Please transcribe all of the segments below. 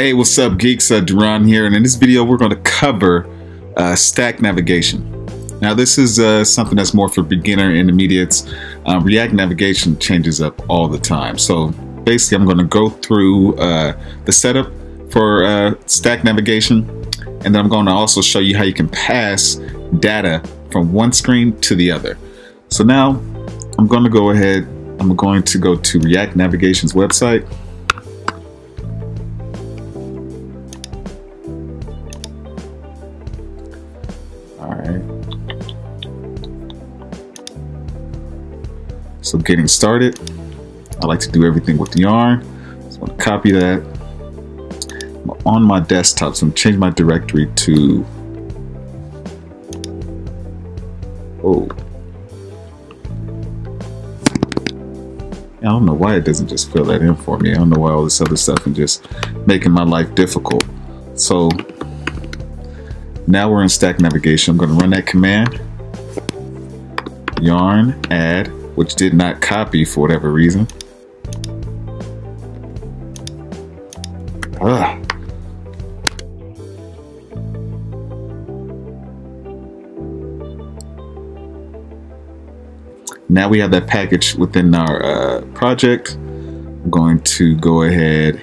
Hey, what's up, geeks? Uh, Darron here, and in this video, we're going to cover uh, stack navigation. Now, this is uh, something that's more for beginner intermediates. Uh, React navigation changes up all the time. So basically, I'm going to go through uh, the setup for uh, stack navigation, and then I'm going to also show you how you can pass data from one screen to the other. So now, I'm going to go ahead. I'm going to go to React Navigation's website. So getting started, I like to do everything with yarn. So I'm gonna copy that on my desktop. So I'm change my directory to, oh. I don't know why it doesn't just fill that in for me. I don't know why all this other stuff is just making my life difficult. So now we're in stack navigation. I'm gonna run that command, yarn add which did not copy for whatever reason. Ugh. Now we have that package within our uh, project. I'm going to go ahead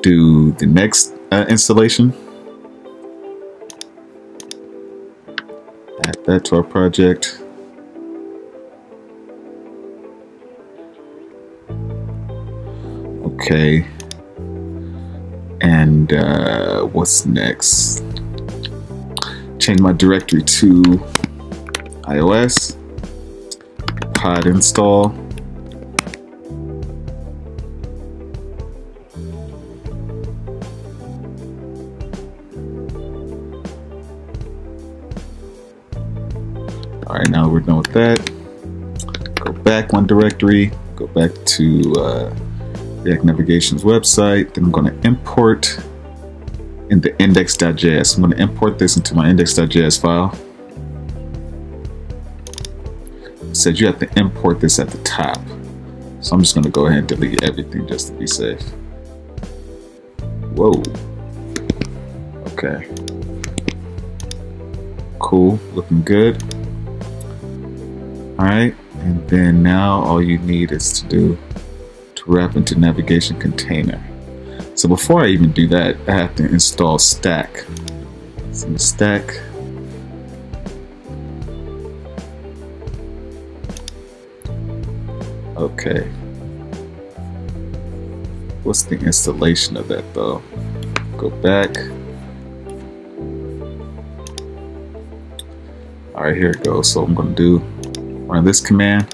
do the next uh, installation. Add that to our project. Okay. And uh, what's next? Change my directory to iOS. Pod install. All right, now we're done with that. Go back one directory, go back to uh, React Navigation's website. Then I'm going to import in the index.js. I'm going to import this into my index.js file. It said you have to import this at the top. So I'm just going to go ahead and delete everything just to be safe. Whoa. Okay. Cool. Looking good. All right. And then now all you need is to do wrap into navigation container. So before I even do that, I have to install stack. So stack. Okay. What's the installation of that though? Go back. All right, here it goes. So I'm gonna do run this command.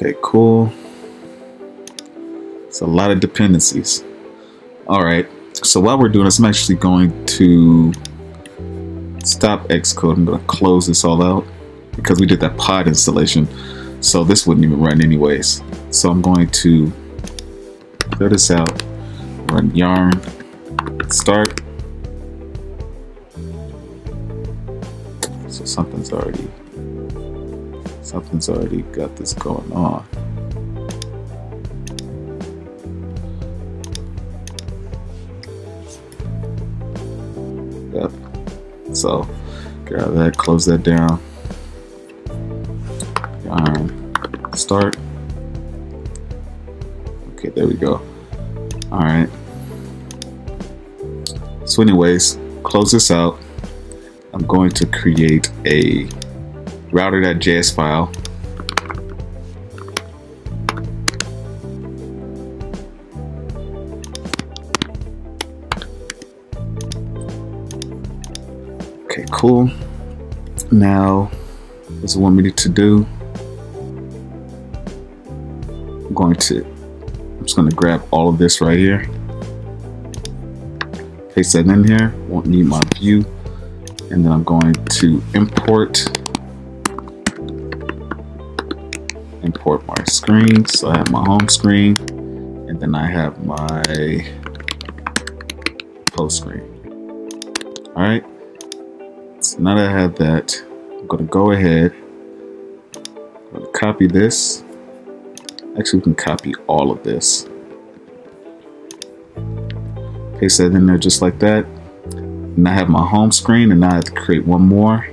Okay, cool. It's a lot of dependencies. All right, so while we're doing this, I'm actually going to stop Xcode. I'm gonna close this all out because we did that pod installation. So this wouldn't even run anyways. So I'm going to clear this out, run yarn, start. So something's already Something's already got this going on. Yep. So, grab that, close that down. Um, start. Okay, there we go. All right. So anyways, close this out. I'm going to create a router.js file. Okay, cool. Now, what's it want me to do? I'm going to, I'm just going to grab all of this right here. Paste that in here. Won't need my view. And then I'm going to import import my screen. So I have my home screen and then I have my post screen. All right. So now that I have that, I'm going to go ahead, copy this. Actually, we can copy all of this. Paste that in there just like that. And I have my home screen, and now I have to create one more.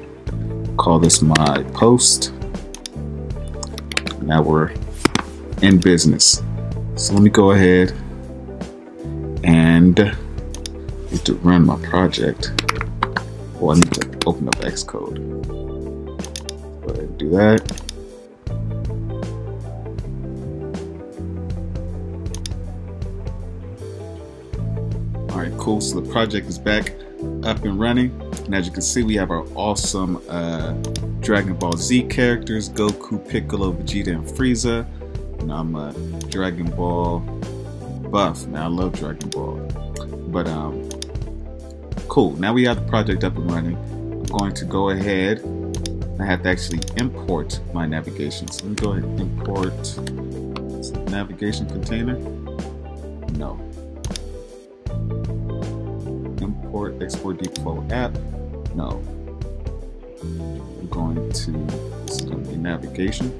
Call this my post. Now we're in business. So let me go ahead and need to run my project. Well, I need to open up Xcode. Go ahead and do that. All right, cool. So the project is back up and running. And as you can see, we have our awesome uh, Dragon Ball Z characters, Goku, Piccolo, Vegeta, and Frieza. And I'm a Dragon Ball buff. Now I love Dragon Ball. But um, cool. Now we have the project up and running. I'm going to go ahead. I have to actually import my navigation. So let me go ahead and import navigation container. No. Export default app. No. I'm going to this is going to be navigation.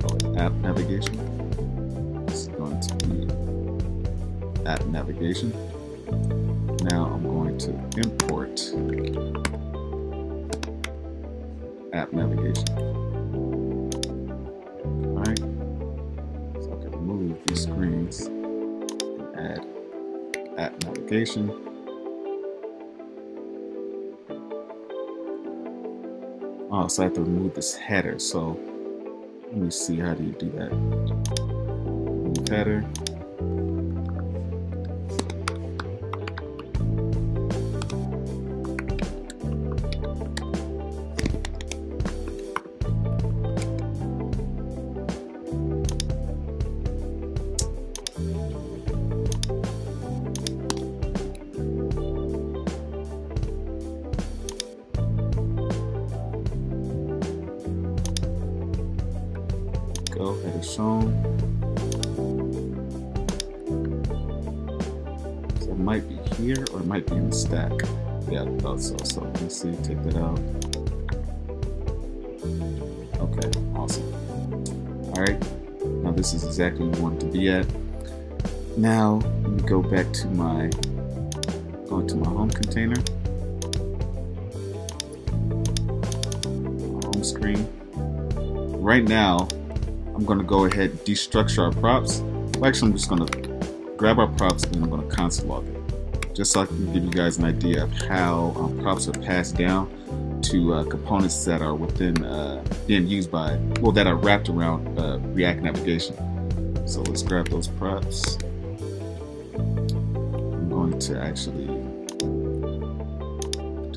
Call it app navigation. This is going to be app navigation. Now I'm going to import app navigation. App navigation. Oh, so I have to remove this header. So let me see how do you do that. Remove header. Shown. So it might be here or it might be in the stack. Yeah, I thought so. So let me see, take that out. Okay, awesome. Alright, now this is exactly where we want to be at. Now, let me go back to my, go into my home container. Home screen. Right now, I'm going to go ahead and destructure our props. Well, actually, I'm just going to grab our props and I'm going to console log it. Just so I can give you guys an idea of how um, props are passed down to uh, components that are within uh, being used by, well, that are wrapped around uh, React navigation. So let's grab those props. I'm going to actually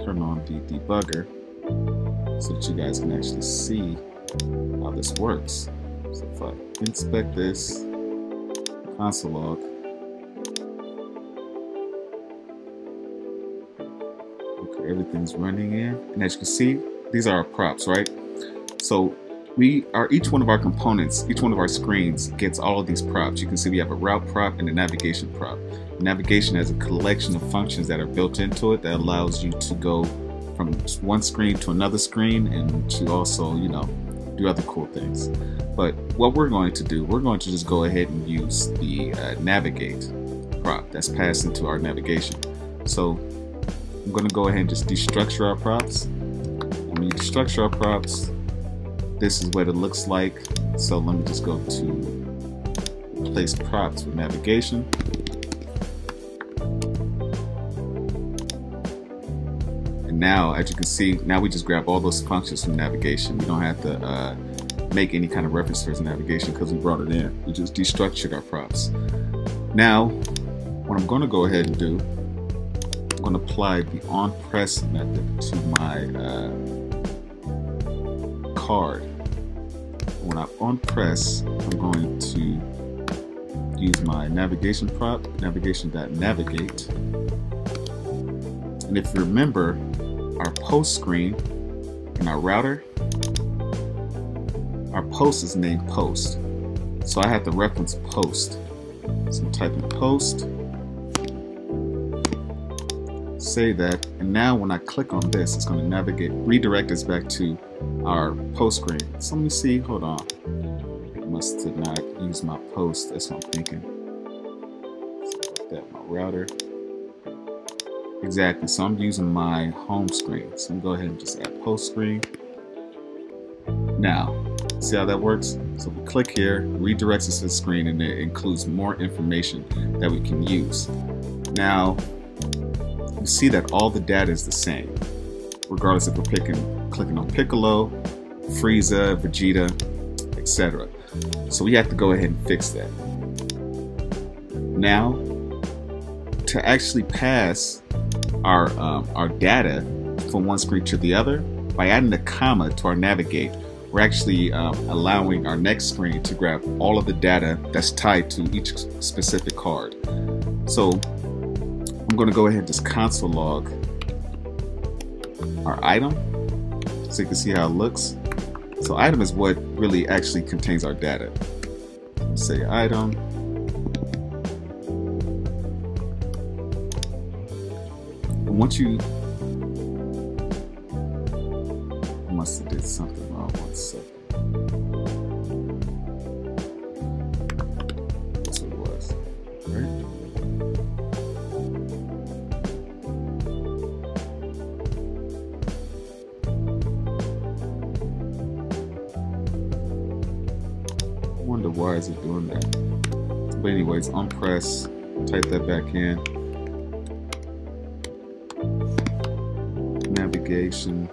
turn on the debugger so that you guys can actually see how this works. So if I inspect this console log, okay, everything's running in. And as you can see, these are our props, right? So we are each one of our components, each one of our screens gets all of these props. You can see we have a route prop and a navigation prop. Navigation has a collection of functions that are built into it that allows you to go from one screen to another screen and to also, you know, do other cool things. But what we're going to do, we're going to just go ahead and use the uh, navigate prop that's passed into our navigation. So I'm going to go ahead and just destructure our props. When you destructure our props, this is what it looks like. So let me just go to place props with navigation. Now, as you can see, now we just grab all those functions from navigation. We don't have to uh, make any kind of reference to navigation because we brought it in. We just destructured our props. Now, what I'm going to go ahead and do, I'm going to apply the on press method to my uh, card. When I on press, I'm going to use my navigation prop, navigation.navigate. And if you remember, our post screen in our router, our post is named post. So I have to reference post. So I'm typing post. Save that. And now when I click on this, it's going to navigate, redirect us back to our post screen. So let me see. Hold on. I must have not used my post. That's what I'm thinking. That my router. Exactly. So I'm using my home screen. So I'm go ahead and just add post screen. Now, see how that works? So we click here, redirects us to the screen, and it includes more information that we can use. Now, you see that all the data is the same, regardless if we're picking, clicking on Piccolo, Frieza, Vegeta, etc. So we have to go ahead and fix that. Now, to actually pass our, um, our data from one screen to the other, by adding a comma to our navigate, we're actually um, allowing our next screen to grab all of the data that's tied to each specific card. So I'm going to go ahead and just console log our item so you can see how it looks. So item is what really actually contains our data. Say item. Once you must have did something wrong. One second. That's it was. Right? I wonder why is it doing that. But anyways, on press, type that back in. Navigation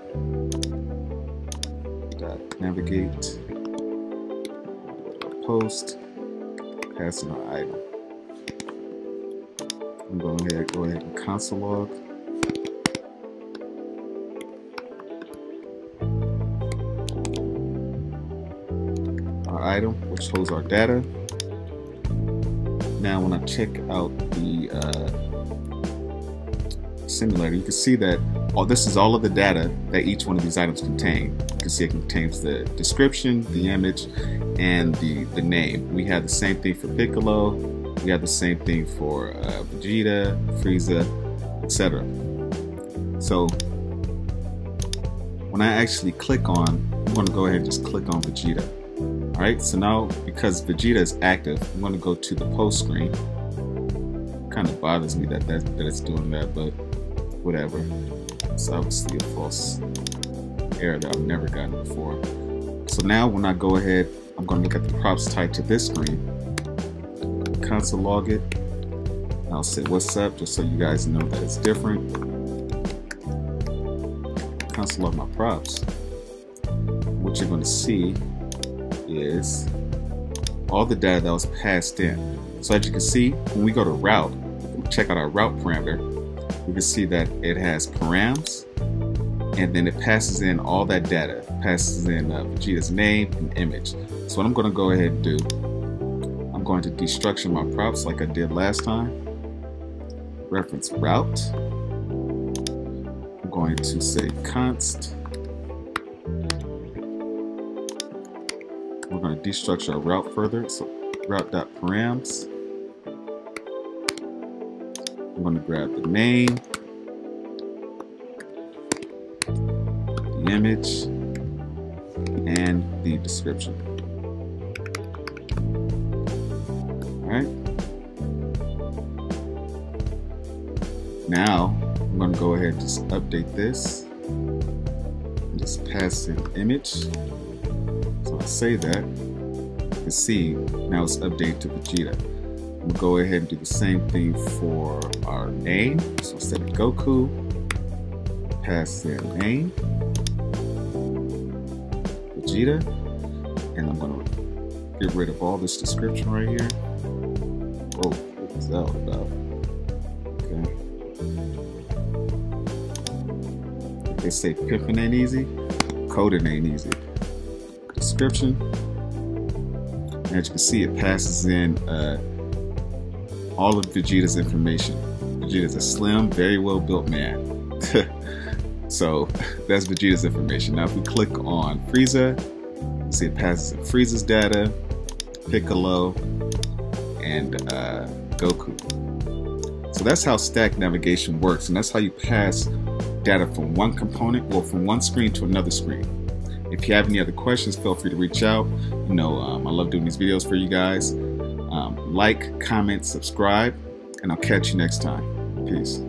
Dot navigate, post, passing an item. I'm going to go ahead and console log. Our item, which holds our data. Now, when I check out the uh, simulator, you can see that all this is all of the data that each one of these items contain. You can see it contains the description, the image, and the, the name. We have the same thing for Piccolo, we have the same thing for uh, Vegeta, Frieza, etc. So when I actually click on, I'm going to go ahead and just click on Vegeta. Alright, so now because Vegeta is active, I'm going to go to the post screen. Kind of bothers me that, that, that it's doing that, but whatever. It's obviously a false error that I've never gotten before. So now when I go ahead, I'm going to look at the props tied to this screen. Console log it. I'll say what's up just so you guys know that it's different. Console log my props. What you're going to see is all the data that was passed in. So as you can see, when we go to route, check out our route parameter, we can see that it has params and then it passes in all that data. It passes in uh, Vegeta's name and image. So what I'm going to go ahead and do, I'm going to destructure my props like I did last time. Reference route. I'm going to say const. We're going to destructure our route further. So route.params. I'm going to grab the name, the image, and the description. Alright. Now, I'm going to go ahead and just update this. Just pass in image. So I say that. You can see now it's updated to Vegeta. We'll go ahead and do the same thing for our name. So instead of Goku, pass their name, Vegeta, and I'm gonna get rid of all this description right here. Oh, what is that all about? Okay. They say pimping ain't easy, coding ain't easy. Description. As you can see, it passes in uh, all of Vegeta's information. Vegeta's a slim, very well built man. so that's Vegeta's information. Now if we click on Frieza, you see it passes in Frieza's data, Piccolo, and uh, Goku. So that's how stack navigation works, and that's how you pass data from one component or from one screen to another screen. If you have any other questions, feel free to reach out. You know, um, I love doing these videos for you guys. Um, like, comment, subscribe, and I'll catch you next time. Peace.